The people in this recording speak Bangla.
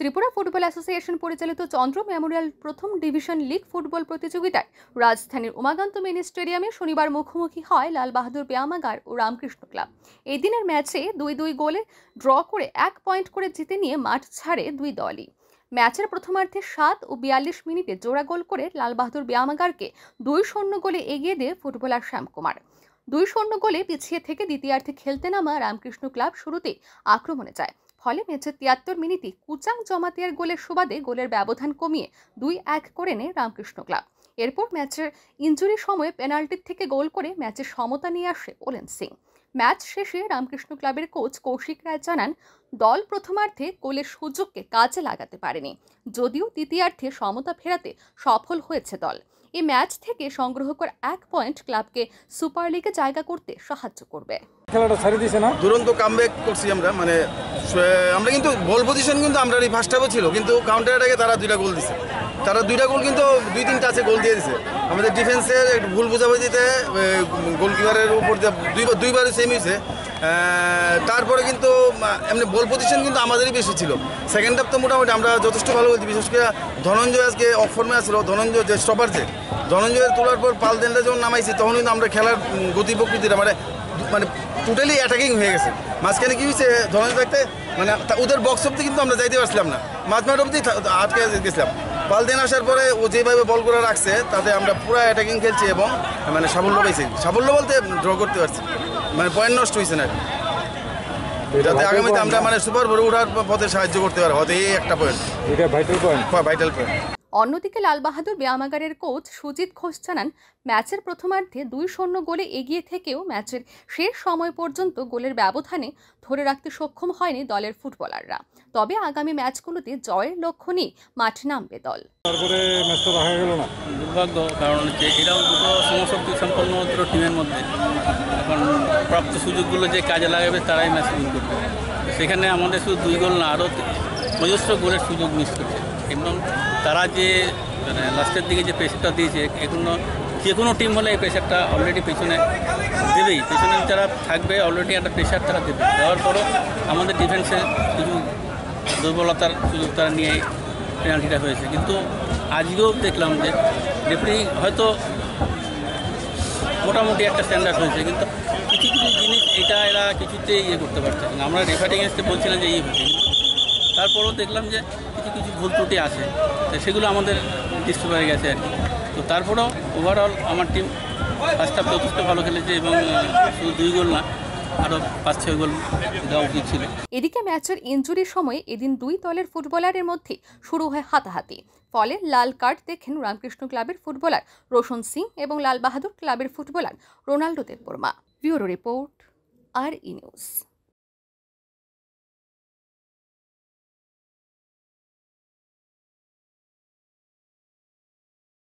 ত্রিপুরা ফুটবল অ্যাসোসিয়েশন পরিচালিত চন্দ্র মেমোরিয়াল প্রথম ডিভিশন লিগ ফুটবল প্রতিযোগিতায় রাজধানীর উমাকান্ত মিনি স্টেডিয়ামে শনিবার মুখোমুখি হয় লাল বাহাদুর ব্যায়ামাগার ও রামকৃষ্ণ ক্লাব। এই দিনের ম্যাচে দুই দুই গোলে ড্র করে এক পয়েন্ট করে জিতে নিয়ে মাঠ ছাড়ে দুই দলই। ম্যাচের প্রথমার্ধে সাত ও বিয়াল্লিশ মিনিটে জোড়া গোল করে লাল বাহাদুর ব্যায়ামাগারকে দুই শূন্য গোলে এগিয়ে দেয় ফুটবলার শ্যামকুমার দুই শূন্য গোলে পিছিয়ে থেকে দ্বিতীয়ার্ধে খেলতে নামা রামকৃষ্ণ ক্লাব শুরুতেই আক্রমণে যায়। ফলে ম্যাচের তিয়াত্তর মিনিটে কুচাং জমাতিয়ার গোলের সুবাদে গোলের ব্যবধান কমিয়ে দুই এক করে নেয় রামকৃষ্ণ ক্লাব। এরপর ম্যাচের ইঞ্জুরি সময়ে পেনাল্টির থেকে গোল করে ম্যাচের সমতা নিয়ে আসে ওলেন সিং ম্যাচ শেষে রামকৃষ্ণ ক্লাবের কোচ কৌশিক রায় জানান, দল প্রথমার্ধে গোলের সুযোগকে কাজে লাগাতে পারেনি, যদিও দ্বিতীয়ার্ধে সমতা ফেরাতে সফল হয়েছে দল। এই ম্যাচ থেকে সংগ্রহ করা এক পয়েন্ট ক্লাবকে সুপার লিগে জায়গা করতে সাহায্য করবে। খেলাটা ছাড়ি দিছে না? দুরন্ত কামব্যাক করছি আমরা মানে আমরা কিন্তু বল পজিশন কিন্তু আমরা ফার্স্ট হাফে ছিল কিন্তু কাউন্টার অ্যাটাকে তারা দুইটা গোল দিছে। তারা দুইটা গোল কিন্তু দুই তিনটা আছে গোল দিয়ে দিছে। আমাদের ডিফেন্সের একটু ভুল বোঝাবুঝিতে গোলকিপারের উপর দিয়ে দুইবার দুইবারই সেম হয়েছে। তারপরে কিন্তু এমনি বল পজিশন কিন্তু আমাদেরই বেশি ছিল। সেকেন্ড হাফ তো মোটামুটি আমরা যথেষ্ট ভালো বলছি বিশেষ করে ধনঞ্জয় আজকে অফ ফর্মে আসলো ধনঞ্জয় যে স্টপার যে, ধনঞ্জয়ের তোলার পর পালদেনটা যখন নামাইছি, তখন কিন্তু আমরা খেলার গতি প্রকৃতিটা মানে মানে টোটালি অ্যাটাকিং হয়ে গেছে। মাঝখানে কি হয়েছে, ধনঞ্জয় থাকতে মানে ওদের বক্স অব্দি কিন্তু আমরা যাইতে পারছিলাম না। মাঝমাঠ অব্দি থা- আটকে গেছিলাম। পাল দেন আসার পরে ও যেভাবে বল করে রাখছে, তাতে আমরা পুরো অ্যাটাকিং খেলছি এবং মানে সাফল্য পাইছি। সাফল্য বলতে ড্র করতে পারছি। মানে পয়েন্ট নষ্ট হয়েছে না। যাতে আগামীতে আমরা মানে সুপার বড় ওঠার পথে সাহায্য করতে পারব হয়তো এই একটা পয়েন্ট এটা ভাইটাল পয়েন্ট ভাইটাল পয়েন্ট অন্যদিকে লাল বাহাদুর ব্যায়ামাগারের কোচ সুজিত ঘোষ জানান ম্যাচের প্রথমার্ধে দুই শূন্য গোলে এগিয়ে থেকেও ম্যাচের শেষ সময় পর্যন্ত গোলের ব্যবধানে ধরে রাখতে সক্ষম হয়নি দলের ফুটবলাররা। তবে আগামী ম্যাচগুলোতে জয়ের লক্ষ্য নিয়ে মাঠে নামবে দল। তারপরে ম্যাচটা দেখা গেল না। দুর্ভাগ্য কারণ হচ্ছে এরাও দুটো সমশক্তি সম্পন্ন দুটো টিমের মধ্যে। এখন প্রাপ্ত সুযোগগুলো যে কাজে লাগাবে তারাই ম্যাচ উইন করবে। সেখানে আমাদের শুধু দুই গোল না আরও অজস্র গোলের সুযোগ মিস করছে। এবং তারা যে মানে লাস্টের দিকে যে প্রেশারটা দিয়েছে, এগুলো যে কোনো টিম হলে এই প্রেশারটা অলরেডি পেছনে দেবেই। পেছনে যারা থাকবে অলরেডি একটা প্রেশার তারা দেবে। দেওয়ার পরও আমাদের ডিফেন্সে কিছু দুর্বলতার সুযোগ তারা নিয়ে পেনাল্টিটা হয়েছে। কিন্তু আজকেও দেখলাম যে রেফারি হয়তো মোটামুটি একটা স্ট্যান্ডার্ড হয়েছে, কিন্তু কিছু কিছু জিনিস এটা এরা কিছুতেই ইয়ে করতে পারছে আমরা রেফারি এসে বলছিলাম যে ইয়ে কিন্তু তারপরেও দেখলাম যে কিছু কিছু ভুল ত্রুটি আছে। সেগুলো আমাদের দৃষ্টি হয়ে গেছে আর কি। তো তারপরেও ওভারঅল আমার টিম ফার্স্ট হাফ যথেষ্ট ভালো খেলেছে এবং শুধু দুই গোল না, আরও পাঁচ, ছয় গোল দেওয়া উচিত ছিল। এদিকে ম্যাচের ইঞ্জুরির সময় এদিন দুই দলের ফুটবলারের মধ্যে শুরু হয় হাতাহাতি। ফলে লাল কার্ড দেখেন রামকৃষ্ণ ক্লাবের ফুটবলার রোশন সিং এবং লাল বাহাদুর ক্লাবের footballer Ronaldo Debbarma. Bureau report, R E news.